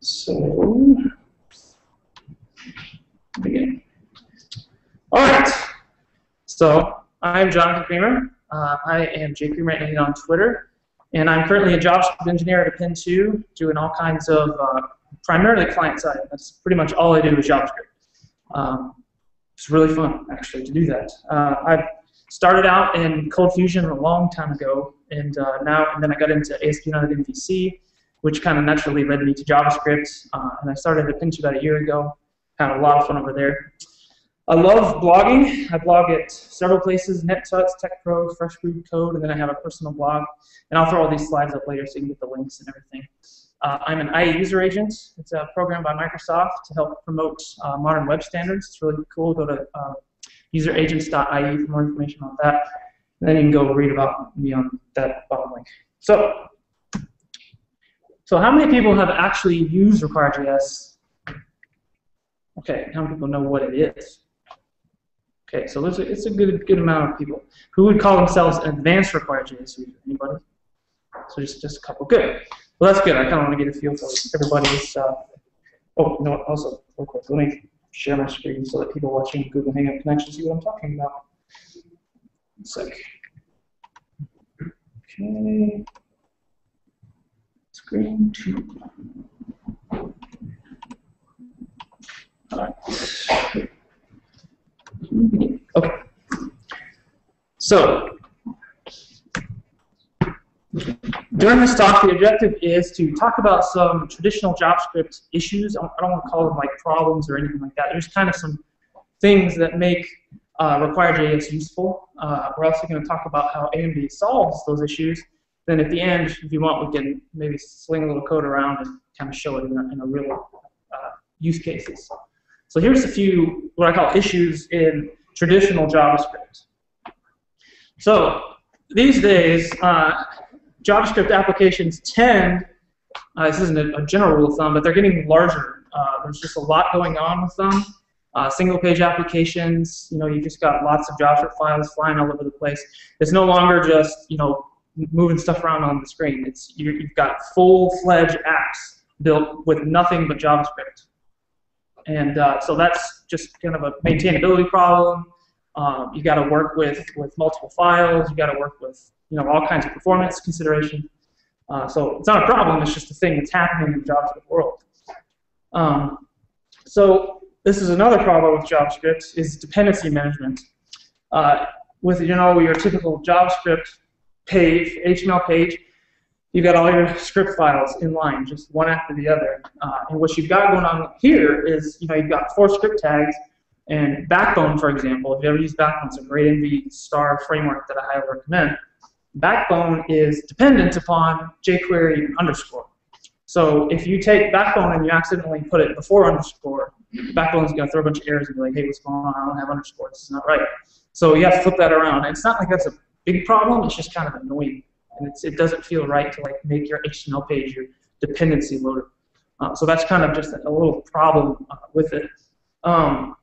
So, begin. All right. So, I'm Jonathan Creamer. Uh, I am J Creamer on Twitter, and I'm currently a JavaScript engineer at appendTo, doing all kinds of uh, primarily client side. That's pretty much all I do is JavaScript. Um, it's really fun, actually, to do that. Uh, I started out in Cold Fusion a long time ago, and uh, now and then I got into ASP.NET MVC, which kind of naturally led me to JavaScript. Uh, and I started at Pinch about a year ago. Had a lot of fun over there. I love blogging. I blog at several places, NetTuts, TechPro, Fresh Brewed Code, and then I have a personal blog. And I'll throw all these slides up later so you can get the links and everything. Uh, I'm an IE user agent. It's a program by Microsoft to help promote uh, modern web standards. It's really cool. Go to uh, useragents.ie for more information on that. And then you can go read about me on that bottom link. So, so how many people have actually used Require.js? Okay, how many people know what it is? Okay, so a, it's a good good amount of people who would call themselves advanced Require.js user. Anybody? So just just a couple. Good. Well, that's good. I kind of want to get a feel for everybody's. Uh, oh, what? Also, real quick, let me share my screen so that people watching Google Hangout can actually see what I'm talking about. One sec. Okay. Screen. All right. Okay. So, during this talk, the objective is to talk about some traditional JavaScript issues. I don't want to call them like problems or anything like that. There's kind of some things that make uh, Require.js useful. Uh, we're also going to talk about how AMD solves those issues. Then at the end, if you want, we can maybe sling a little code around and kind of show it in a, in a real uh, use cases. So here's a few what I call issues in traditional JavaScript. So these days, uh, JavaScript applications tend, uh, this isn't a, general rule of thumb, but they're getting larger. Uh, there's just a lot going on with them. Uh, single page applications, you know, you just got lots of JavaScript files flying all over the place. It's no longer just, you know, moving stuff around on the screen. It's you, have got full-fledged apps built with nothing but JavaScript. And uh, so that's just kind of a maintainability problem. Um, you got to work with with multiple files. You got to work with you know all kinds of performance consideration. Uh, so it's not a problem. It's just a thing that's happening in the JavaScript world. Um, so this is another problem with JavaScript is dependency management. Uh, with you know your typical JavaScript page, HTML page, you've got all your script files in line, just one after the other. Uh, and what you've got going on here is, you know, you've got four script tags, and Backbone, for example, if you ever use Backbone, it's a great MV star framework that I highly recommend. Backbone is dependent upon jQuery underscore. So if you take Backbone and you accidentally put it before underscore, Backbone is going to throw a bunch of errors and be like, hey, what's going on? I don't have underscore. This is not right. So you have to flip that around. And it's not like that's a big problem. It's just kind of annoying and it doesn't feel right to like make your HTML page your dependency loader. Uh, so that's kind of just a little problem uh, with it. Um,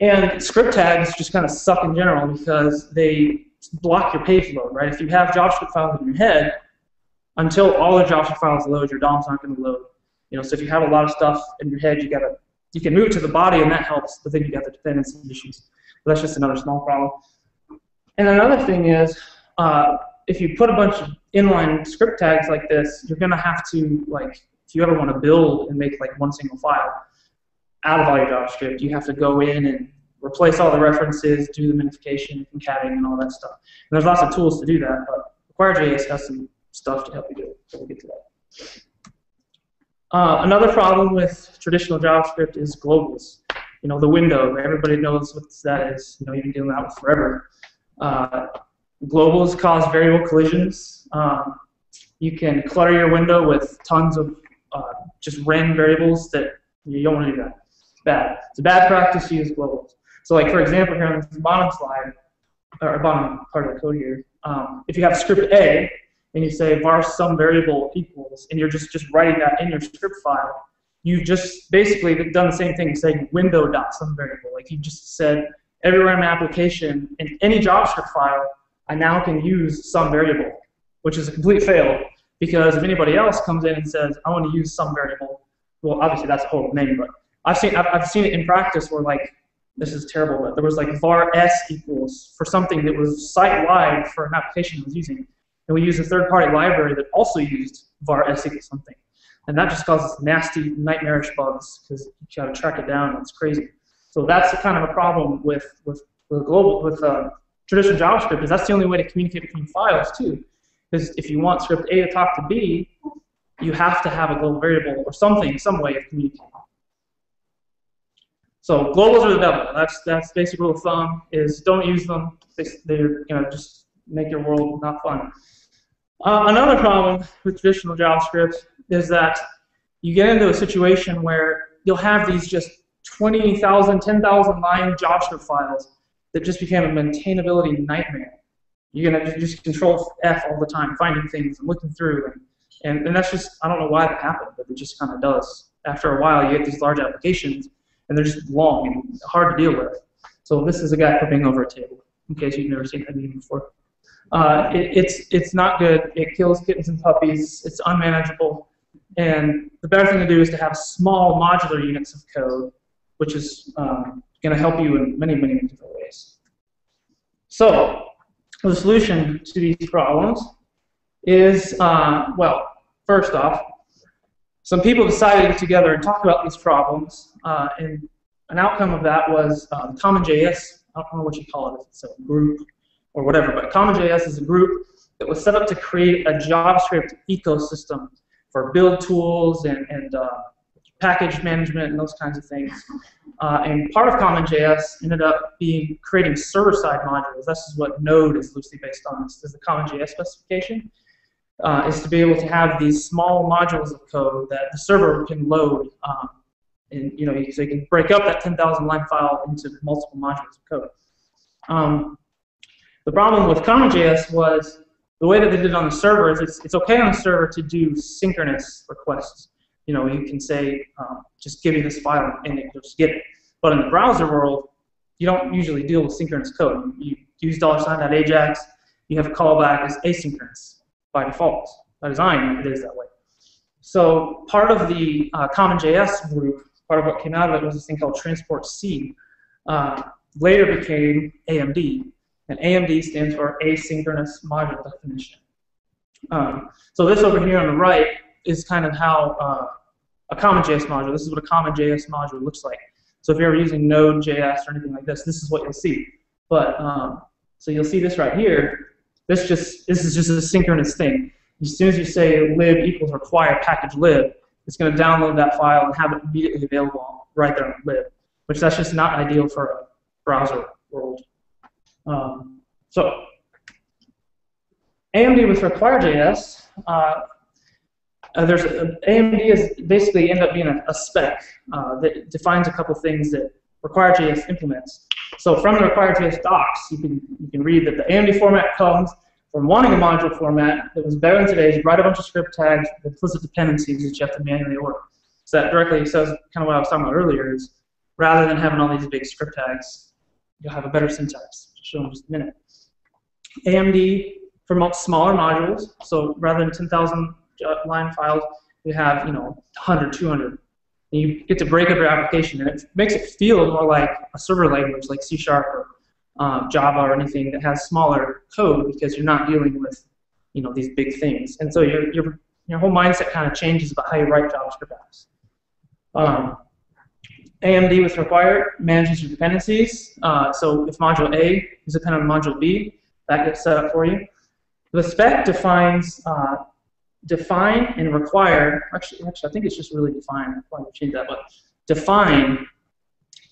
and script tags just kind of suck in general because they block your page load, right? If you have JavaScript files in your head, until all the JavaScript files load, your DOM's not going to load. You know, so if you have a lot of stuff in your head, you gotta you can move it to the body and that helps, but then you got the dependency issues. But that's just another small problem. And another thing is, uh, if you put a bunch of inline script tags like this, you're going to have to, like, if you ever want to build and make like one single file out of all your JavaScript, you have to go in and replace all the references, do the minification, concatenating, and all that stuff. And there's lots of tools to do that, but Require.js has some stuff to help you do it, so we'll get to that. Uh, another problem with traditional JavaScript is globals. You know, the window, everybody knows what that is. You know, you've been dealing with that forever. Uh, Globals cause variable collisions. Um, you can clutter your window with tons of uh, just random variables that you don't want to do that. It's bad. It's a bad practice to use globals. So like for example here on the bottom slide, or bottom part of the code here, um, if you have script A and you say var some variable equals, and you're just, just writing that in your script file, you've just basically done the same thing saying window dot some variable. Like you just said everywhere in my application, in any JavaScript file, I now can use some variable, which is a complete fail Because if anybody else comes in and says, I want to use some variable, well, obviously that's a horrible name, but I've seen I've, I've seen it in practice where like this is terrible, but there was like var s equals for something that was site-wide for an application I was using, and we used a third-party library that also used var s equals something, and that just causes nasty, nightmarish bugs because you got to track it down. It's crazy. So that's kind of a problem with with, with global with uh, traditional JavaScript. Is that's the only way to communicate between files too. Because if you want script A to talk to B, you have to have a global variable or something, some way of communicating. So globals are the devil. That's that's basic rule of thumb. Is don't use them. They, they're you know just make your world not fun. Uh, another problem with traditional JavaScript is that you get into a situation where you'll have these just 20,000, 10,000 line JavaScript files that just became a maintainability nightmare. You're gonna just control F all the time, finding things and looking through, and, and, and that's just I don't know why that happened, but it just kind of does. After a while, you get these large applications, and they're just long and hard to deal with. So this is a guy flipping over a table, in case you've never seen that meeting before. Uh, it, it's it's not good. It kills kittens and puppies. It's unmanageable. And the better thing to do is to have small modular units of code, which is um, going to help you in many, many different ways. So the solution to these problems is, uh, well, first off, some people decided to get together and talk about these problems, uh, and an outcome of that was uh, CommonJS. I don't know what you call it, if it's a group or whatever, but CommonJS is a group that was set up to create a JavaScript ecosystem for build tools and, and uh, package management and those kinds of things. Uh, and part of CommonJS ended up being creating server-side modules. This is what Node is loosely based on. This is the CommonJS specification. Uh, is to be able to have these small modules of code that the server can load. Um, and you know, so you can break up that 10,000 line file into multiple modules of code. Um, the problem with CommonJS was the way that they did it on the server is it's, it's okay on the server to do synchronous requests you know, you can say, um, just give me this file and it just get it. But in the browser world, you don't usually deal with synchronous code. You use dollar sign Ajax, you have a callback as asynchronous by default. By design, it is that way. So part of the uh, CommonJS group, part of what came out of it was this thing called Transport C. Uh, later became AMD, and AMD stands for Asynchronous Module Definition. Um, so this over here on the right is kind of how uh, a CommonJS module. This is what a common JS module looks like. So if you're ever using Node.js or anything like this, this is what you'll see. But um, so you'll see this right here. This just this is just a synchronous thing. As soon as you say lib equals require package lib, it's going to download that file and have it immediately available right there on lib, which that's just not ideal for a browser world. Um, so AMD with require.js, uh, uh, there's a, AMD is basically end up being a, a spec uh, that defines a couple things that require.js implements. So from the require.js docs, you can you can read that the AMD format comes from wanting a module format that was better than today's. Write a bunch of script tags with implicit dependencies that you have to manually order. So that directly says kind of what I was talking about earlier is rather than having all these big script tags, you'll have a better syntax. I'll show in just a minute. AMD for smaller modules, so rather than 10,000 line files, you have, you know, 100, 200. And you get to break up your application, and it makes it feel more like a server language like C Sharp or um, Java or anything that has smaller code because you're not dealing with, you know, these big things. And so your, your, your whole mindset kind of changes about how you write JavaScript apps. Um, AMD with require manages your dependencies. Uh, so if module A is dependent on module B, that gets set up for you. The spec defines uh, define and require, actually, actually I think it's just really define, I probably change that, but define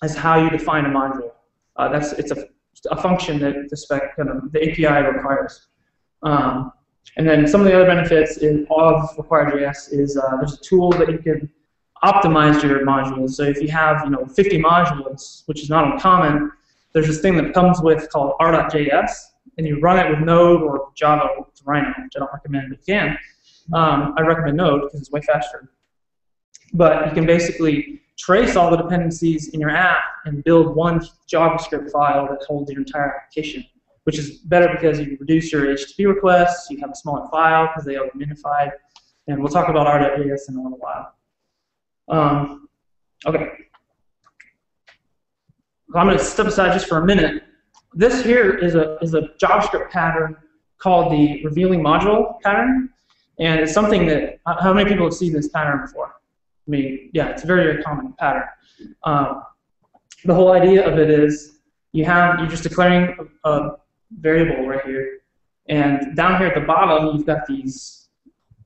is how you define a module. Uh, that's It's a, a function that the spec, kind of, the API requires. Um, and then some of the other benefits in, of require.js is uh, there's a tool that you can optimize your modules. So if you have you know 50 modules, which is not uncommon, there's this thing that comes with called r.js, and you run it with Node or Java or Rhino, which I don't recommend, but you can. Um, I recommend Node because it's way faster. But you can basically trace all the dependencies in your app and build one JavaScript file that holds your entire application which is better because you reduce your HTTP requests, you have a smaller file because they are minified, and we'll talk about R.js in a little while. Um, okay. I'm going to step aside just for a minute. This here is a, is a JavaScript pattern called the revealing module pattern. And it's something that, how many people have seen this pattern before? I mean, yeah, it's a very, very common pattern. Um, the whole idea of it is you have, you're just declaring a, a variable right here. And down here at the bottom, you've got these,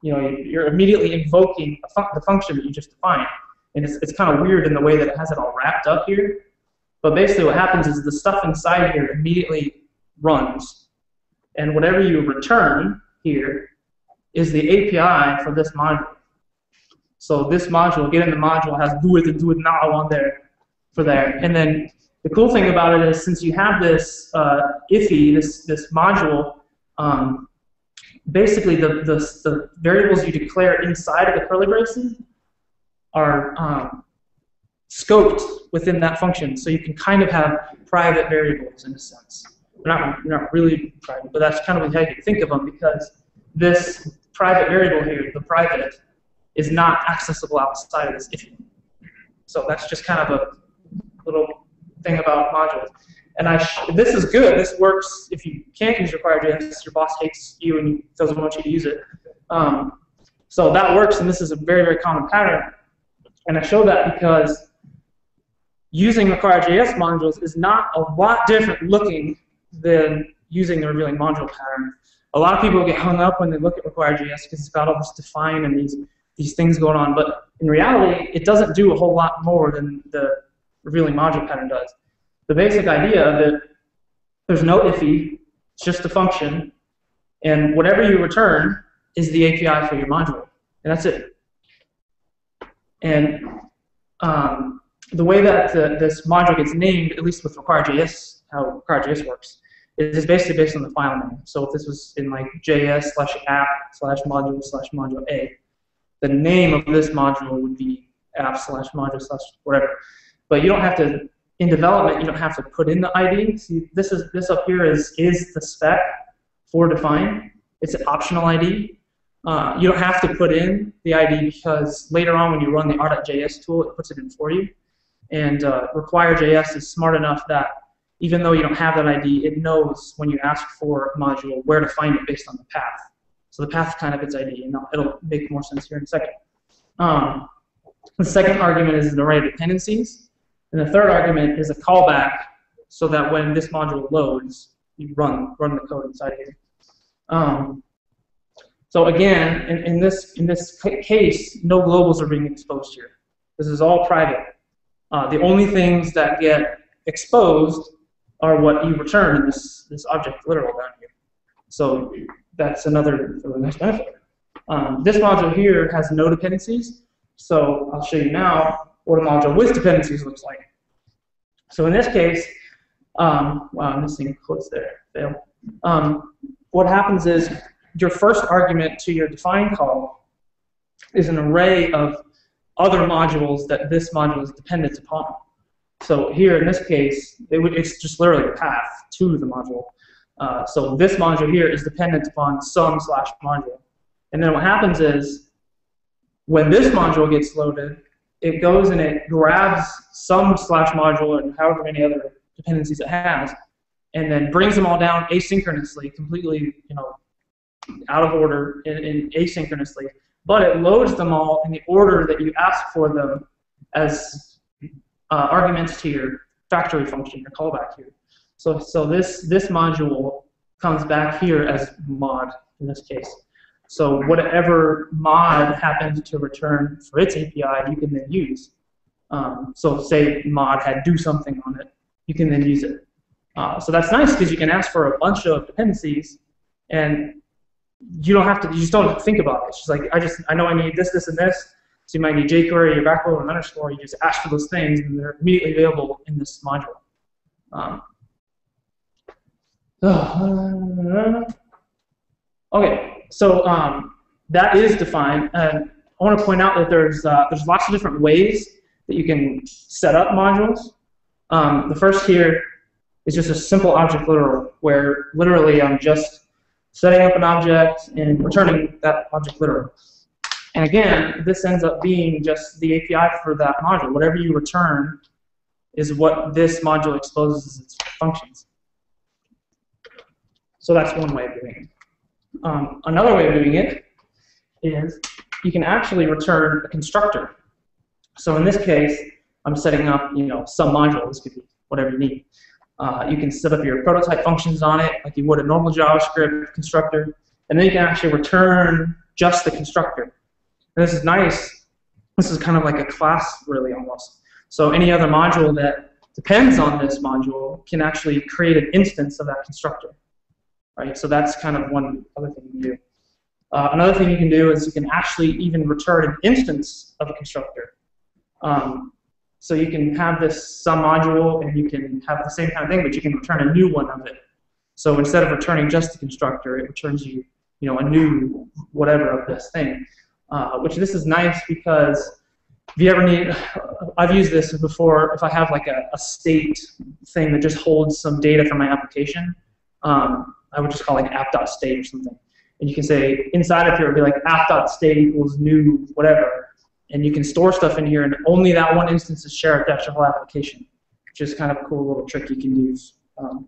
you know, you're immediately invoking the function that you just defined. And it's, it's kind of weird in the way that it has it all wrapped up here. But basically what happens is the stuff inside here immediately runs. And whatever you return here is the API for this module. So this module, get in the module, has do it and do it now on there for there. And then the cool thing about it is since you have this uh, IIFE, this, this module, um, basically the, the, the, variables you declare inside of the curly braces are um, scoped within that function. So you can kind of have private variables in a sense. They're not, not really private, but that's kind of how you think of them because this private variable here, the private, is not accessible outside of this if. So that's just kind of a little thing about modules. And I this is good. This works if you can't use require.js, your boss hates you and doesn't want you to use it. Um, so that works, and this is a very, very common pattern. And I show that because using require.js modules is not a lot different looking than using the revealing module pattern. A lot of people get hung up when they look at require.js because it's got all this define and these these things going on. But in reality, it doesn't do a whole lot more than the revealing module pattern does. The basic idea it, there's no IIFE, it's just a function, and whatever you return is the API for your module, and that's it. And um, the way that the, this module gets named, at least with require.js, how require.js works, is basically based on the file name. So if this was in like js slash app slash module slash module A, the name of this module would be app slash module slash whatever. But you don't have to, in development, you don't have to put in the ID. See, this is this up here is is the spec for define. It's an optional ID. Uh, you don't have to put in the ID because later on when you run the r.js tool, it puts it in for you. And uh, require.js is smart enough that even though you don't have that ID, it knows when you ask for a module where to find it based on the path. So the path kind of its ID, and it'll make more sense here in a second. Um, the second argument is an array of dependencies, and the third argument is a callback so that when this module loads, you run run the code inside here. Um, so again, in, in this in this case, no globals are being exposed here. This is all private. Uh, the only things that get exposed are what you return in this this object literal down here. So that's another nice benefit. Um, this module here has no dependencies, so I'll show you now what a module with dependencies looks like. So in this case, um, wow, I'm missing quotes there, fail. Um, what happens is your first argument to your define call is an array of other modules that this module is dependent upon. So here in this case, it would, it's just literally a path to the module. Uh, so this module here is dependent upon some slash module. And then what happens is when this module gets loaded, it goes and it grabs some slash module and however many other dependencies it has, and then brings them all down asynchronously, completely, you know, out of order and, asynchronously. But it loads them all in the order that you ask for them as uh, arguments to your factory function, your callback here. So, so this, this module comes back here as mod in this case. So whatever mod happens to return for its API, you can then use. Um, so say mod had do something on it, you can then use it. Uh, so that's nice because you can ask for a bunch of dependencies, and you don't have to. You just don't have to think about it. It's just like I just I know I need this, this, and this. So you might need jQuery or backbone and underscore. You just ask for those things, and they're immediately available in this module. Um, okay, so um, that is defined, and I want to point out that there's uh, there's lots of different ways that you can set up modules. Um, the first here is just a simple object literal, where literally I'm just setting up an object and returning that object literal. And again, this ends up being just the API for that module. Whatever you return is what this module exposes as its functions. So that's one way of doing it. Um, another way of doing it is you can actually return a constructor. So in this case, I'm setting up, you know, some module. This could be whatever you need. Uh, you can set up your prototype functions on it, like you would a normal JavaScript constructor, and then you can actually return just the constructor. And this is nice. This is kind of like a class, really, almost. So any other module that depends on this module can actually create an instance of that constructor. Right? So that's kind of one other thing you can do. Uh, another thing you can do is you can actually even return an instance of a constructor. Um, so you can have this some module and you can have the same kind of thing, but you can return a new one of it. So instead of returning just the constructor, it returns you, you know, a new whatever of this thing. Uh, which this is nice because if you ever need, I've used this before. If I have like a, a state thing that just holds some data from my application, um, I would just call like app.state or something. And you can say inside of here, it would be like app.state equals new whatever and you can store stuff in here, and only that one instance is shared across your whole application, which is kind of a cool little trick you can use. Um,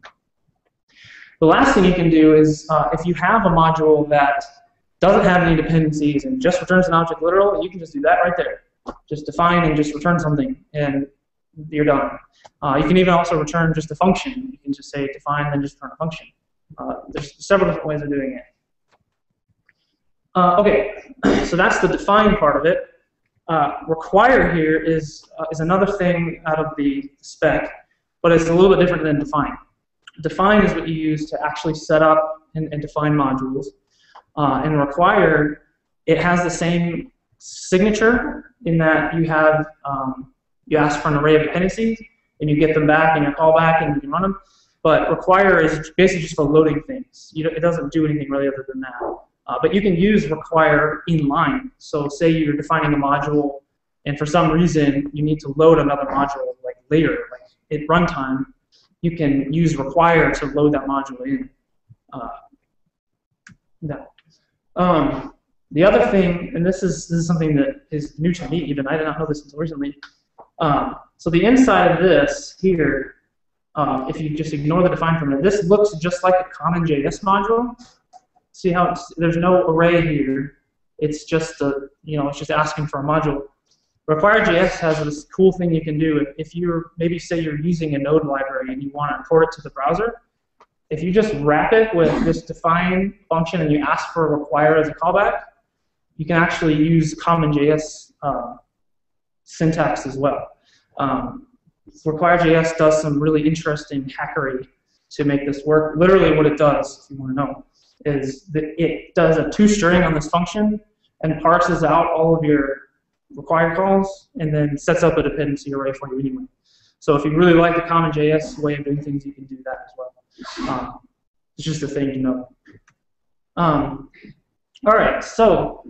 the last thing you can do is uh, if you have a module that doesn't have any dependencies and just returns an object literal, you can just do that right there. Just define and just return something, and you're done. Uh, you can even also return just a function. You can just say define, then just return a function. Uh, there's several different ways of doing it. Uh, okay, so that's the define part of it. Uh, require here is, uh, is another thing out of the spec, but it's a little bit different than define. Define is what you use to actually set up and, and define modules. Uh, and require, it has the same signature in that you have, um, you ask for an array of dependencies, and you get them back in your callback, and you can run them. But require is basically just for loading things. You it doesn't do anything really other than that. Uh, but you can use require inline. So say you're defining a module, and for some reason you need to load another module like later, like at runtime, you can use require to load that module in. Uh, no. Um, the other thing, and this is this is something that is new to me even, I did not know this until recently. Um, so the inside of this here, uh, if you just ignore the define from it, this looks just like a common JS module, see how there's no array here. It's just a, you know, it's just asking for a module. Require.js has this cool thing you can do. If you're, maybe say you're using a node library and you want to import it to the browser, if you just wrap it with this define function and you ask for a require as a callback, you can actually use common.js uh, syntax as well. Um, Require.js does some really interesting hackery to make this work. Literally what it does, if you want to know is that it does a toString on this function and parses out all of your require calls and then sets up a dependency array for you anyway. So if you really like the common JS way of doing things, you can do that as well. Um, it's just a thing to know. Um, all right, so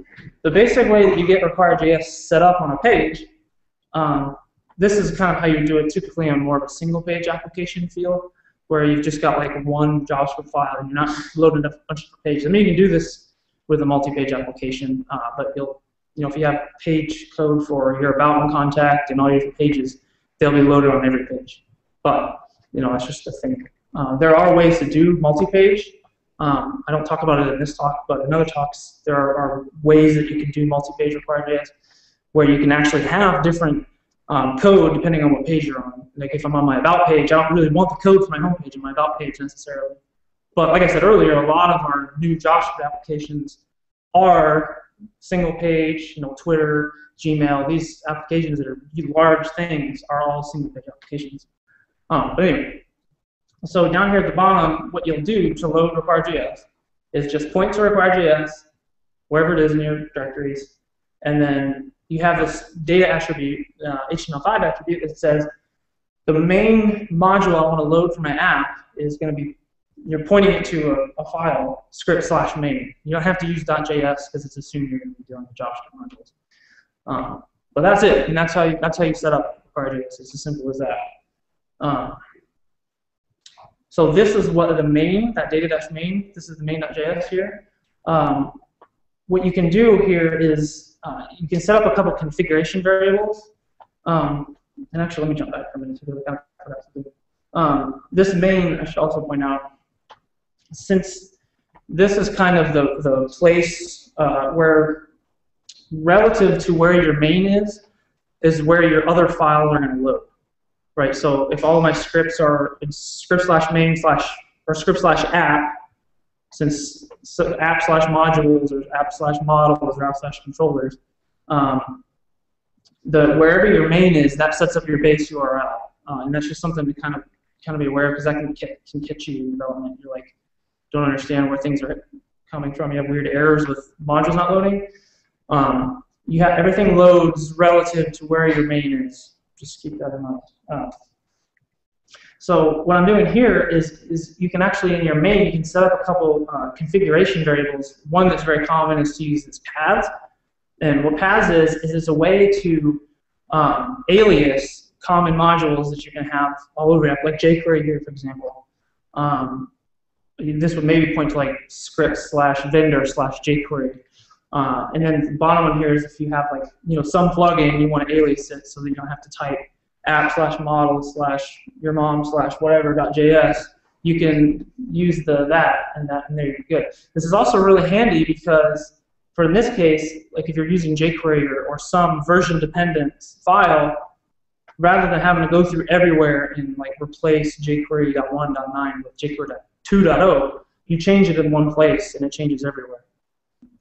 the basic way that you get require.js set up on a page, um, this is kind of how you do it typically on more of a single page application feel where you've just got like one JavaScript file and you're not loading up a bunch of pages. I mean, you can do this with a multi-page application, uh, but you'll, you know, if you have page code for your about and contact and all your pages, they'll be loaded on every page. But you know, that's just a thing. Uh, there are ways to do multi-page. Um, I don't talk about it in this talk, but in other talks, there are, are ways that you can do multi-page required.js where you can actually have different um, code depending on what page you're on. Like if I'm on my about page, I don't really want the code for my home page and my about page necessarily. But like I said earlier, a lot of our new JavaScript applications are single page, you know, Twitter, Gmail, these applications that are large things are all single page applications. Um, but anyway, so down here at the bottom, what you'll do to load require.js is just point to require.js, wherever it is in your directories, and then you have this data attribute, uh, HTML5 attribute that says the main module I want to load for my app is going to be, you're pointing it to a, a file, script slash main. You don't have to use .js because it's assumed you're going to be dealing with JavaScript modules. Um, but that's it, and that's how you, that's how you set up require.js. It's as simple as that. Um, So this is what the main, that data-main, this is the main.js here. Um, what you can do here is uh, you can set up a couple configuration variables. Um, and actually, let me jump back for a minute um, this main, I should also point out, since this is kind of the, the place uh, where, relative to where your main is, is where your other files are going to load right? So if all my scripts are in script slash main slash or script slash app, since so app slash modules or app slash models or app slash controllers, um, the wherever your main is, that sets up your base URL, uh, and that's just something to kind of kind of be aware of because that can can catch you in development. You're like don't understand where things are coming from. You have weird errors with modules not loading. Um, you have everything loads relative to where your main is. Just keep that in mind. Uh, so what I'm doing here is, is you can actually, in your main, you can set up a couple uh, configuration variables. One that's very common is to use this paths. And what paths is, is it's a way to um, alias common modules that you can have all over like jQuery here, for example. Um, this would maybe point to like script slash vendor slash jQuery. Uh, and then the bottom one here is if you have like, you know, some plugin, you want to alias it so that you don't have to type app slash model slash your mom slash whatever dot JS, you can use the that and that and there you're good. This is also really handy because for in this case, like if you're using jQuery or, or some version dependent file, rather than having to go through everywhere and like replace jQuery.1.9 with jQuery.2.0, you change it in one place and it changes everywhere.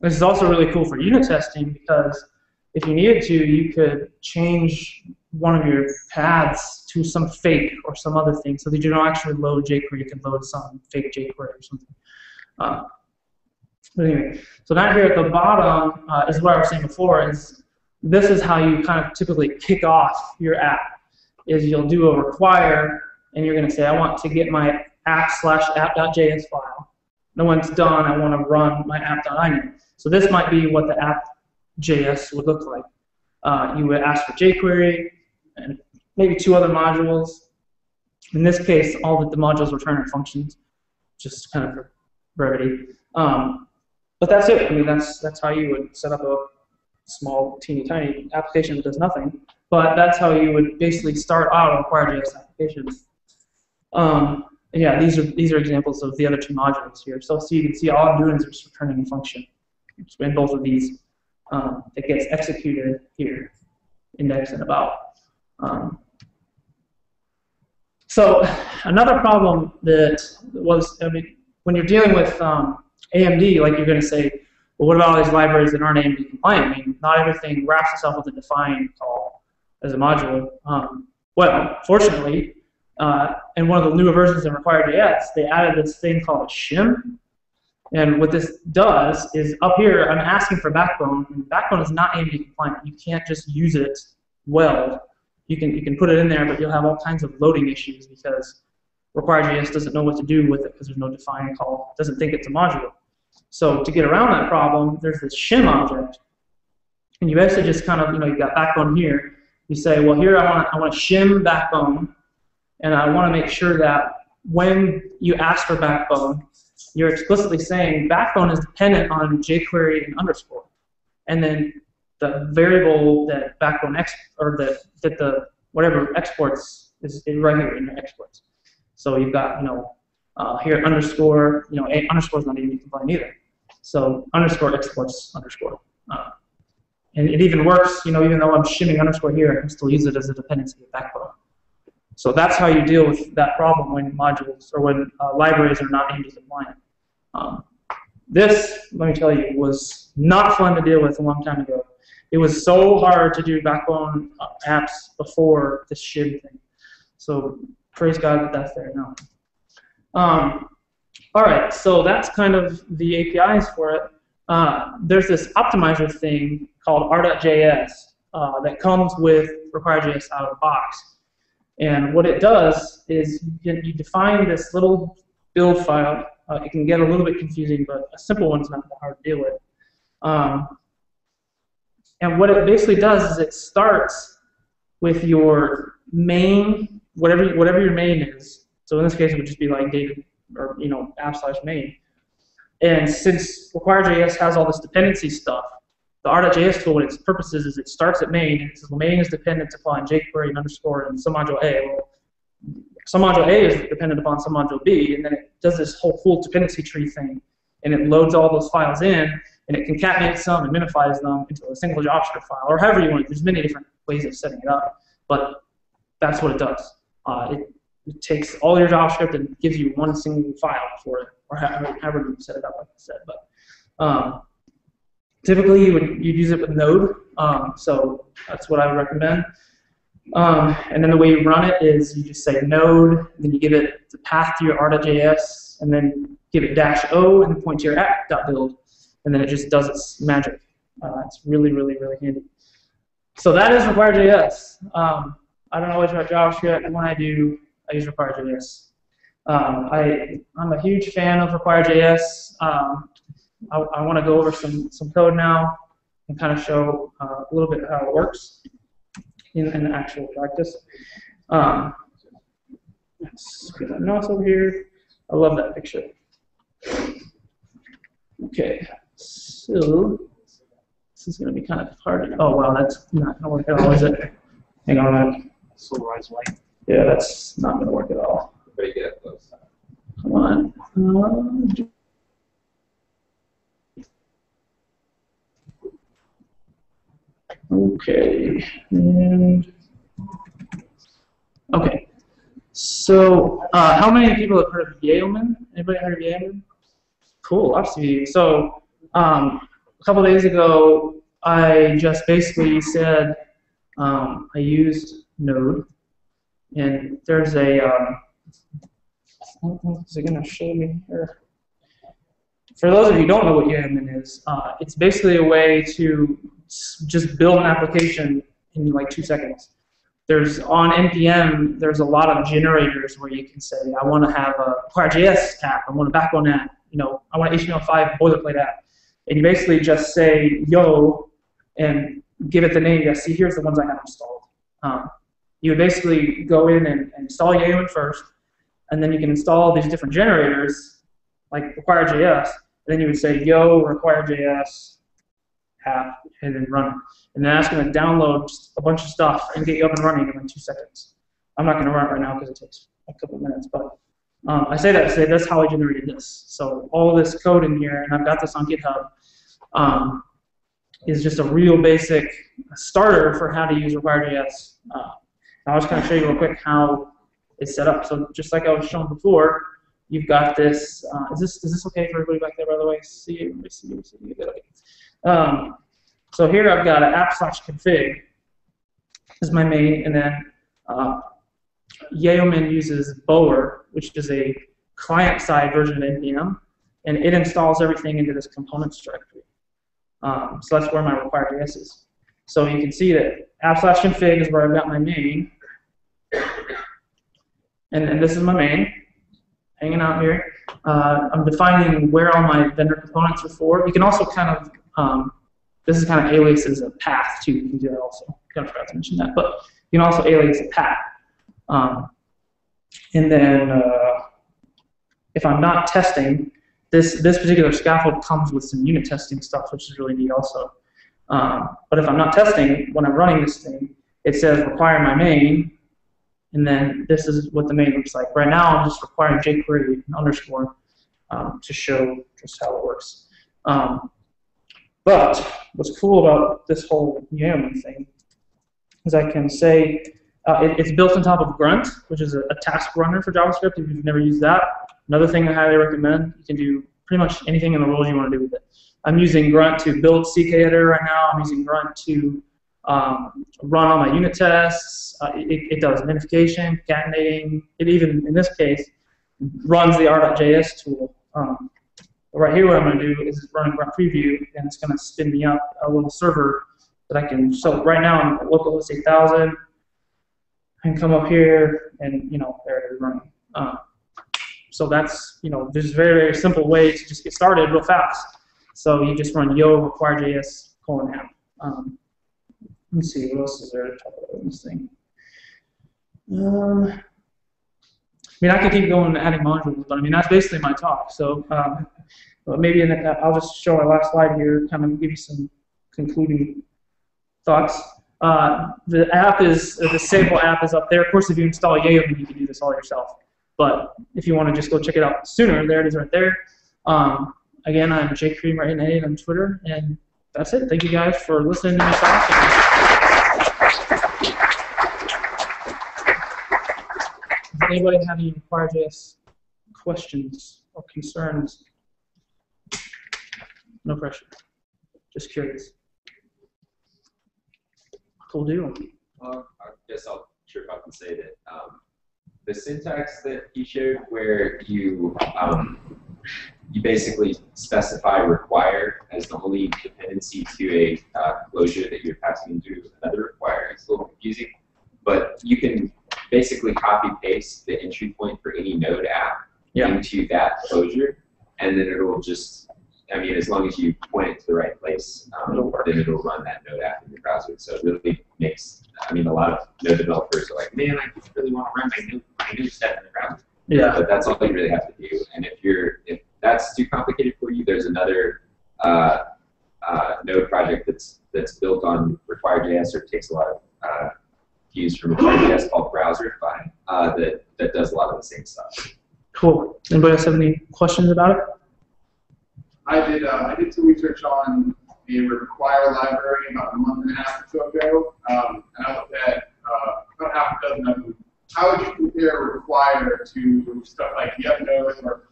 This is also really cool for unit testing because if you needed to, you could change one of your paths to some fake or some other thing so that you don't actually load jQuery, you can load some fake jQuery or something. Uh, but anyway, so down here at the bottom uh, is what I was saying before, is this is how you kind of typically kick off your app, is you'll do a require, and you're going to say, I want to get my app slash app.js file. And it's done, I want to run my app.init. So this might be what the app.js would look like. Uh, you would ask for jQuery, and maybe two other modules. In this case, all that the modules return are functions, just kind of for brevity. Um, but that's it. I mean, that's that's how you would set up a small, teeny tiny application that does nothing. But that's how you would basically start out a Require.js application. Um, yeah, these are these are examples of the other two modules here. So, so you can see all I'm doing is just returning a function in both of these um, that gets executed here, index and about. Um, so another problem that was, I mean, when you're dealing with um, AMD, like you're going to say, well, what about all these libraries that aren't AMD compliant? I mean, not everything wraps itself with a define call as a module. Um, well, fortunately, uh, in one of the newer versions of required JS, they added this thing called a shim. And what this does is up here, I'm asking for Backbone. Backbone is not AMD compliant. You can't just use it well you can you can put it in there, but you'll have all kinds of loading issues because Require.js doesn't know what to do with it because there's no define call. It doesn't think it's a module. So to get around that problem, there's this shim object, and you basically just kind of you know you got backbone here. You say, well, here I want I want to shim backbone, and I want to make sure that when you ask for backbone, you're explicitly saying backbone is dependent on jQuery and underscore, and then the variable that backbone ex or that that the whatever exports is, right here in your exports. So you've got you know uh, here underscore you know a underscore is not even compliant either. So underscore exports underscore. Uh, and it even works, you know, even though I'm shimming underscore here, I can still use it as a dependency of backbone. So that's how you deal with that problem when modules or when uh, libraries are not AMD compliant. Um, this, let me tell you, was not fun to deal with a long time ago. It was so hard to do backbone uh, apps before this shim thing. So praise God that that's there now. Um, all right, so that's kind of the APIs for it. Uh, there's this optimizer thing called r.js uh, that comes with Require.js out of the box. And what it does is you, you define this little build file. Uh, it can get a little bit confusing, but a simple one is not that hard to deal with. Um, and what it basically does is it starts with your main, whatever whatever your main is, So in this case, it would just be like data or you know app slash main. And since require.js has all this dependency stuff, the r.js tool, what its purpose is, is it starts at main and it says, well, main is dependent upon jQuery and underscore and some module A. Well, some module A is dependent upon some module B, and then it does this whole full dependency tree thing, and it loads all those files in, and it concatenates them and minifies them into a single JavaScript file, or however you want. There's many different ways of setting it up, but that's what it does. Uh, it, it, takes all your JavaScript and gives you one single file for it, or however, however you set it up, like I said. But um, typically, you would you'd use it with Node, um, so that's what I would recommend. Um, and then the way you run it is you just say node, then you give it the path to your r.js, and then give it dash o, and point to your app.build, and then it just does its magic. Uh, it's really, really, really handy. So that is require.js. Um, I don't know much about JavaScript. When I do, I use require.js. Um, I, I'm a huge fan of require.js. Um, I, I want to go over some, some code now and kind of show uh, a little bit how it works in, in actual practice. Um, let's get that mouse over here. I love that picture. Okay, so this is going to be kind of hard. Oh wow, that's not going to work at all, is it? Hang on a minute. Solarize light. Yeah, that's not going to work at all. Come on. Uh, Okay, and okay. So, uh, how many people have heard of Yeoman? Anybody heard of Yeoman? Cool, lots of you. So, um, a couple days ago, I just basically said um, I used Node, and there's a. Um, is it to show me here? For those of you who don't know what Yeoman is, uh, it's basically a way to just build an application in like two seconds. There's on npm. There's a lot of generators where you can say, I want to have a Require.js app. I want a backbone app. You know, I want an HTML5 boilerplate app. And you basically just say yo and give it the name. Yeah, see, here's the ones I have installed. Um, you would basically go in and, and install Yeoman first, and then you can install these different generators like Require.js. And then you would say yo Require.js app and then run it. And then that's going to download a bunch of stuff and get you up and running in like two seconds. I'm not going to run it right now because it takes a couple of minutes, but um, I say that to say that's how I generated this. So all this code in here, and I've got this on GitHub, um, is just a real basic starter for how to use Require.js. Uh, I'll just kind of show you real quick how it's set up. So just like I was showing before, you've got this. Uh, is this is this okay for everybody back there? By the way, see, see, see, see. Um, so here I've got an app slash config is my main, and then uh, Yeoman uses Bower, which is a client-side version of NPM, and it installs everything into this components directory. Um, so that's where my require.js is. So you can see that app slash config is where I've got my main, and, and this is my main, hanging out here. Uh, I'm defining where all my vendor components are for. You can also kind of um, this is kind of alias as a path too. You can do that also. I forgot to mention that, but you can also alias a path. Um, and then uh, if I'm not testing, this this particular scaffold comes with some unit testing stuff, which is really neat also. Um, but if I'm not testing, when I'm running this thing, it says require my main, and then this is what the main looks like. Right now, I'm just requiring jQuery underscore um, to show just how it works. Um, but what's cool about this whole Yeoman thing is I can say uh, it, it's built on top of Grunt, which is a, a, task runner for JavaScript. If you've never used that, another thing I highly recommend. You can do pretty much anything in the world you want to do with it. I'm using Grunt to build CK editor right now. I'm using Grunt to um, run all my unit tests. Uh, it, it, does minification, concatenating. It even, in this case, runs the r.js tool. Um, but right here, what I'm going to do is run a preview, and it's going to spin me up a little server that I can. So right now, I'm at localhost 8000. I can come up here, and you know, there it is running. Uh, so that's you know, there's a very very simple way to just get started real fast. So you just run yo require JS colon app. Um, let's see what else is there to talk about in this thing. Um, mean, I could keep going adding modules, but I mean, that's basically my talk. So um, maybe in the, I'll just show our last slide here, kind of give you some concluding thoughts. Uh, the app is, the Sable app is up there. Of course, if you install Yeoman, you can do this all yourself. But if you want to just go check it out sooner, there it is right there. Um, again, I'm Jake Creamer 88 on Twitter, and that's it. Thank you guys for listening to me talk. Anybody have any Require.js questions or concerns? No pressure. Just curious. Cool deal. Well, I guess I'll trip up and say that um, the syntax that he showed, where you um, you basically specify require as the only dependency to a uh, closure that you're passing into another require. It's a little confusing, but you can basically copy paste the entry point for any node app Yeah. into that closure, and then it'll just, I mean, as long as you point it to the right place, um, It'll then it'll run that node app in your browser. So it really makes, I mean, a lot of node developers are like, man, I just really want to run my new, my new step in the browser. Yeah. But that's all you really have to do. And if you're if that's too complicated for you, there's another uh, uh, node project that's that's built on Require.js or takes a lot of uh, views from Require.js called Browserify uh, that that does a lot of the same stuff. Cool. Anybody else have any questions about it? I did, uh, I did some research on the Require library about a month and a half or so ago, um, and I looked at, uh, about half a dozen of them. How would you compare Require to stuff like yepnope or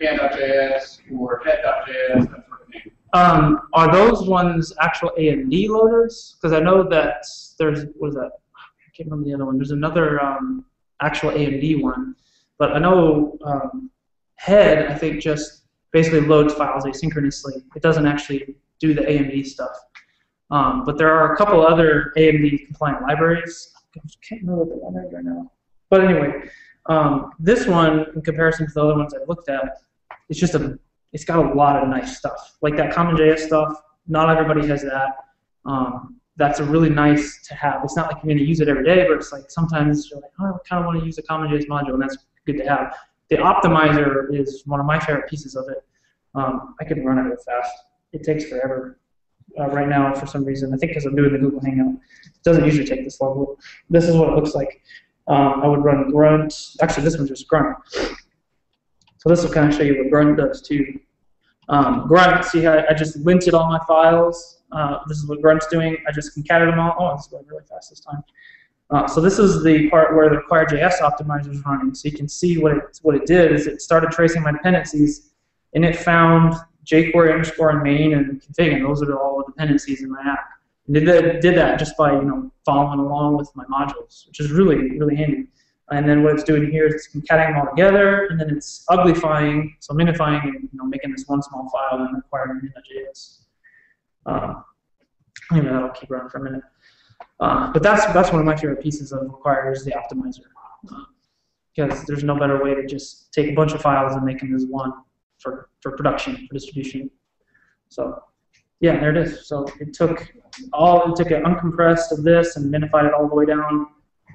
Pan.js or Head.js, that sort of thing? Um, are those ones actual AMD loaders? Because I know that there's what is that? Can't remember the other one. There's another um, actual AMD one, but I know um, Head I think just basically loads files asynchronously. It doesn't actually do the AMD stuff. Um, but there are a couple other AMD compliant libraries. I can't remember what the one is right now. But anyway, um, this one in comparison to the other ones I've looked at, it's just a it's got a lot of nice stuff. Like that CommonJS stuff, not everybody has that. Um, that's a really nice to have. It's not like you're going to use it every day, but it's like sometimes you're like, oh, I kind of want to use a CommonJS module, and that's good to have. The optimizer is one of my favorite pieces of it. Um, I can run it real fast. It takes forever. Uh, right now, for some reason, I think because I'm doing the Google Hangout, it doesn't usually take this long. This is what it looks like. Um, I would run Grunt. Actually, this one's just Grunt. So this will kind of show you what Grunt does too. Um, Grunt, see how I just linted all my files. Uh, this is what Grunt's doing. I just concatenated them all. Oh, it's going really fast this time. Uh, so this is the part where the Require.js optimizer is running. So you can see what it what it did is it started tracing my dependencies, and it found jQuery underscore and main and config, and those are all the dependencies in my app. And did that, did that just by you know following along with my modules, which is really really handy. And then what it's doing here is it's concatenating them all together, and then it's uglifying, so minifying and you know making this one small file and acquiring JS. Uh, anyway, that'll keep running for a minute. Uh, but that's that's one of my favorite pieces of Require is the optimizer, because there's no better way to just take a bunch of files and make them as one for for production for distribution. So yeah, there it is. So it took all it took it uncompressed of this and minified it all the way down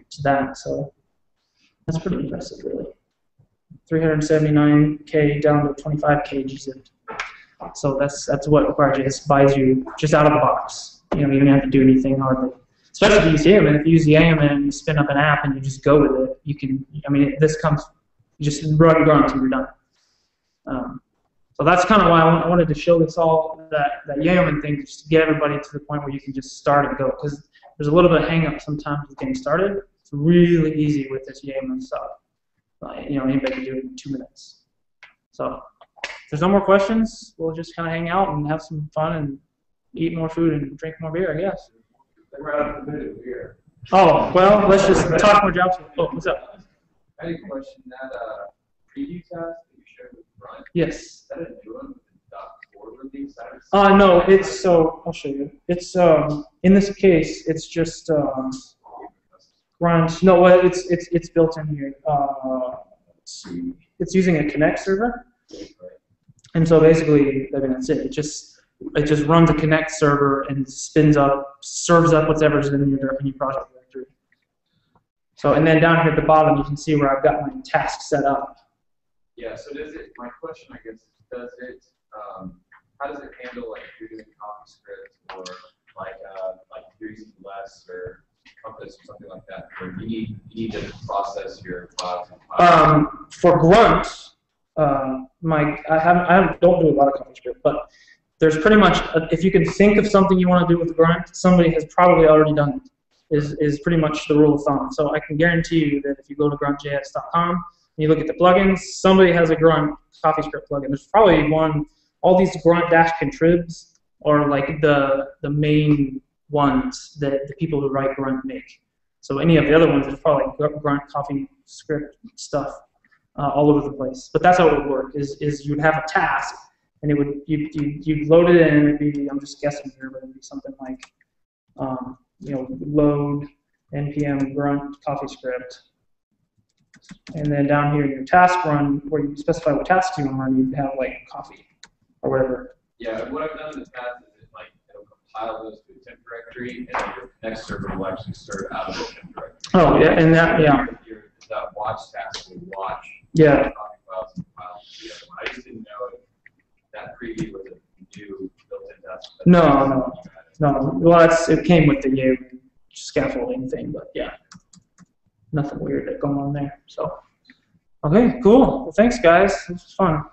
to that. So that's pretty impressive, really. 379k down to 25k gzipped. So that's that's what Require.js buys you just out of the box. You know, you don't have to do anything hardly. Especially if you use. If you use Yeoman and you spin up an app and you just go with it, you can. I mean, this comes. You just run grunt and you're done. Um, so that's kind of why I, wanted to show this all that that Yeoman thing, just to get everybody to the point where you can just start and go. Because there's a little bit of hang up sometimes with getting started. It's really easy with this Yeoman stuff. Uh, you know, anybody can do it in two minutes. So if there's no more questions, we'll just kind of hang out and have some fun and eat more food and drink more beer, I guess. We're out of a minute here. Oh, well, let's just talk more jobs. Oh, what's up? I had a question. That uh, preview task that you showed with Brian, Yes. is that a new one with the dot four release? I was- Uh, no, it's so, I'll show you. It's, um, in this case, it's just, um, grunt. No, well, it's, it's, it's built in here. Uh, let's see. It's using a Connect server. And so basically, I mean, that's it. It just, it just runs a Connect server and spins up, serves up whatever's in your, in your project directory. So, and then down here at the bottom, you can see where I've got my task set up. Yeah, so does it, my question, I guess, is does it, um, how does it handle, like, if you're doing CoffeeScript or like, uh, like Breezy Less or Compass or something like that, where you need, you need to process your files? Um, for Grunt, uh, my I haven't I haven't, don't do a lot of coffee CoffeeScript, but there's pretty much uh if you can think of something you want to do with Grunt, somebody has probably already done it. Is is pretty much the rule of thumb. So I can guarantee you that if you go to gruntjs.com and you look at the plugins, somebody has a Grunt CoffeeScript plugin. There's probably one. All these Grunt dash contribs are like the the main ones that the people who write Grunt make. So any of the other ones, is probably Grunt coffee script stuff uh, all over the place. But that's how it would work. Is is you'd have a task, and it would you you you'd load it in. It'd be I'm just guessing here, but it'd be something like um, you know load npm grunt coffee script, and then down here in your task run where you specify what tasks you want to run, you'd have like coffee or whatever. Yeah, what I've done in the past is it like, it'll compile those to a temp directory, and then your next server will actually serve out of the temp directory. Oh yeah, and that yeah your- That watch task will watch. Yeah. Copy files and files. I just didn't know if that preview was a new built-in. No, no. No, well that's it came with the new scaffolding thing, but yeah, nothing weird going on there. So okay, cool. Well, thanks guys. This was fun.